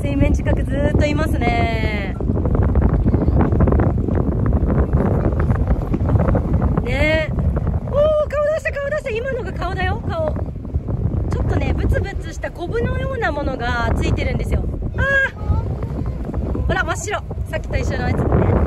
水面近くずっといますね。ね。おお顔出した顔出した。今のが顔だよ顔。ちょっとねブツブツしたコブのようなものがついてるんですよ。ああほら真っ白。さっきと一緒のやつ。ね